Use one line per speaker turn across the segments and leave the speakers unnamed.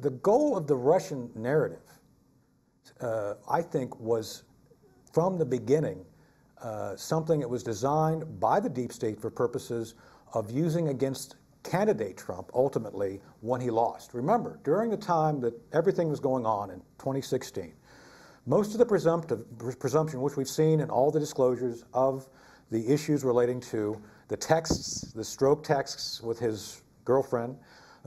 the goal of the Russian narrative, uh, I think, was from the beginning uh, something that was designed by the deep state for purposes of using against candidate Trump ultimately when he lost. Remember, during the time that everything was going on in 2016, most of the presumptive, presumption, which we've seen in all the disclosures of the issues relating to the texts, the Strzok texts with his girlfriend,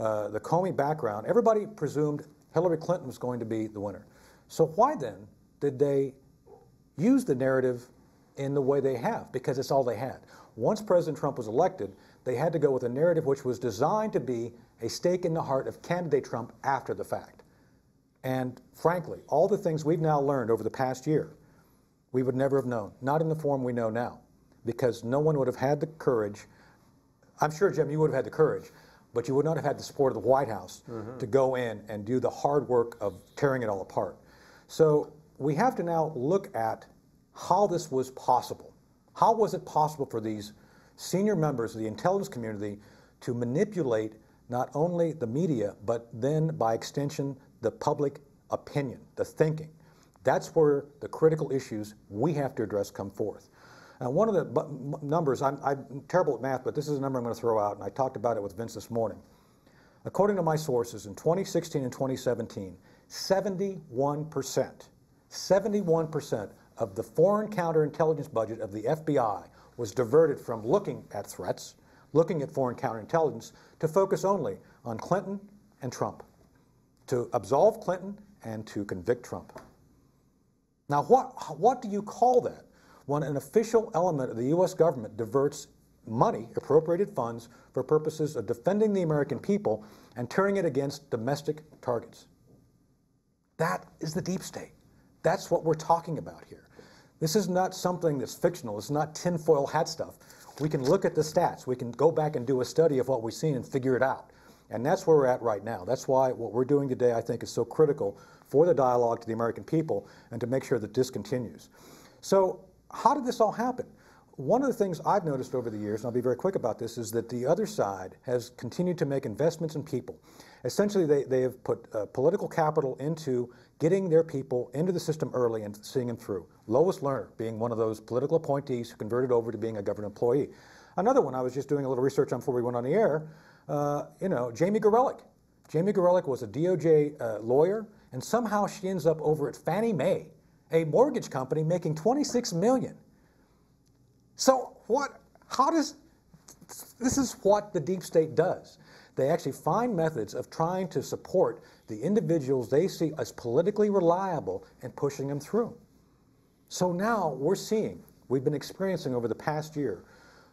uh, the Comey background, everybody presumed Hillary Clinton was going to be the winner. So why then did they use the narrative in the way they have? Because it's all they had. Once President Trump was elected, they had to go with a narrative which was designed to be a stake in the heart of candidate Trump after the fact. And frankly, all the things we've now learned over the past year, we would never have known, not in the form we know now, because no one would have had the courage. I'm sure, Jim, you would have had the courage, but you would not have had the support of the White House mm-hmm. to go in and do the hard work of tearing it all apart. So we have to now look at how this was possible. How was it possible for these senior members of the intelligence community to manipulate not only the media, but then by extension, the public opinion, the thinking. That's where the critical issues we have to address come forth. And one of the numbers, I'm, I'm, terrible at math, but this is a number I'm going to throw out, and I talked about it with Vince this morning. According to my sources, in 2016 and 2017, 71%, 71% of the foreign counterintelligence budget of the FBI was diverted from looking at threats, looking at foreign counterintelligence, to focus only on Clinton and Trump, to absolve Clinton and to convict Trump. Now, what, what do you call that when an official element of the U.S. government diverts money, appropriated funds, for purposes of defending the American people and turning it against domestic targets? That is the deep state. That's what we're talking about here. This is not something that's fictional. It's not tinfoil hat stuff. We can look at the stats. We can go back and do a study of what we've seen and figure it out. And that's where we're at right now. That's why what we're doing today, I think, is so critical for the dialogue to the American people and to make sure that this continues. So, how did this all happen? One of the things I've noticed over the years, and I'll be very quick about this, is that the other side has continued to make investments in people. Essentially, they, they have put uh, political capital into getting their people into the system early and seeing them through. Lois Lerner being one of those political appointees who converted over to being a government employee. Another one, I was just doing a little research on before we went on the air, uh, you know, Jamie Gorelick. Jamie Gorelick was a DOJ uh, lawyer, and somehow she ends up over at Fannie Mae, a mortgage company making 26 million. So what, how does, this is what the deep state does. They actually find methods of trying to support the individuals they see as politically reliable and pushing them through. So now we're seeing, we've been experiencing over the past year,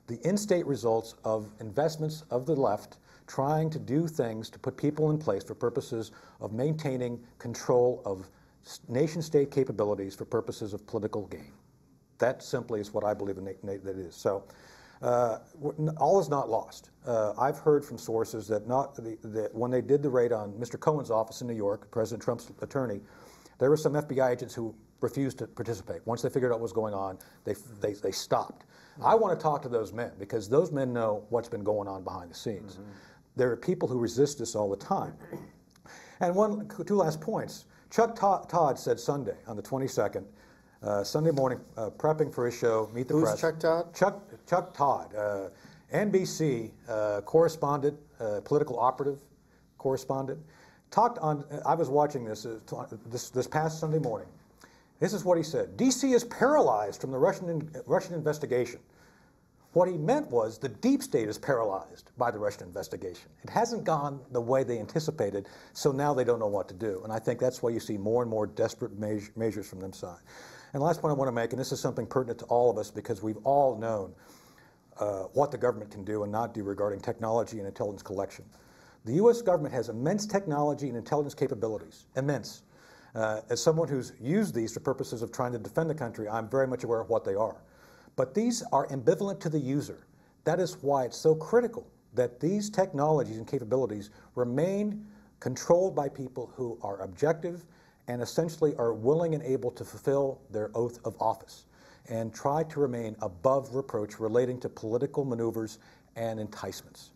the in state results of investments of the left trying to do things to put people in place for purposes of maintaining control of nation state capabilities for purposes of political gain. That simply is what I believe that it is. So uh, all is not lost. Uh, I've heard from sources that not the, that when they did the raid on Mr. Cohen's office in New York, President Trump's attorney, there were some FBI agents who refused to participate. Once they figured out what was going on, they, they, they stopped. I want to talk to those men because those men know what's been going on behind the scenes. Mm-hmm. There are people who resist this all the time. And one, two last points. Chuck Todd said Sunday on the 22nd uh, Sunday morning, uh, prepping for his show, Meet the
Who's
Press.
Chuck Todd?
Chuck, Chuck Todd, uh, NBC uh, correspondent, uh, political operative correspondent, talked on. I was watching this, uh, this this past Sunday morning. This is what he said: D.C. is paralyzed from the Russian in, Russian investigation. What he meant was the deep state is paralyzed by the Russian investigation. It hasn't gone the way they anticipated, so now they don't know what to do. And I think that's why you see more and more desperate measures from them side. And the last point I want to make, and this is something pertinent to all of us because we've all known uh, what the government can do and not do regarding technology and intelligence collection. The U.S. government has immense technology and intelligence capabilities, immense. Uh, as someone who's used these for purposes of trying to defend the country, I'm very much aware of what they are. But these are ambivalent to the user. That is why it's so critical that these technologies and capabilities remain controlled by people who are objective and essentially are willing and able to fulfill their oath of office and try to remain above reproach relating to political maneuvers and enticements.